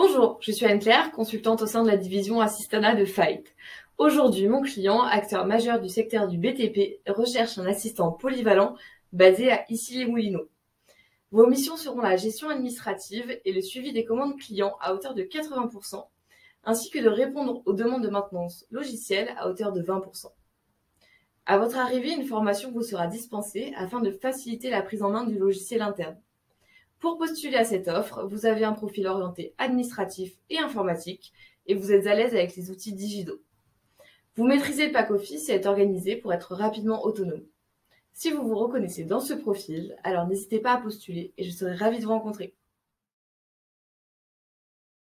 Bonjour, je suis Anne-Claire, consultante au sein de la division Assistana de Fight. Aujourd'hui, mon client, acteur majeur du secteur du BTP, recherche un assistant polyvalent basé à Issy-les-Moulineaux. Vos missions seront la gestion administrative et le suivi des commandes clients à hauteur de 80%, ainsi que de répondre aux demandes de maintenance logicielle à hauteur de 20%. À votre arrivée, une formation vous sera dispensée afin de faciliter la prise en main du logiciel interne. Pour postuler à cette offre, vous avez un profil orienté administratif et informatique et vous êtes à l'aise avec les outils digitaux. Vous maîtrisez le pack office et êtes organisé pour être rapidement autonome. Si vous vous reconnaissez dans ce profil, alors n'hésitez pas à postuler et je serai ravie de vous rencontrer.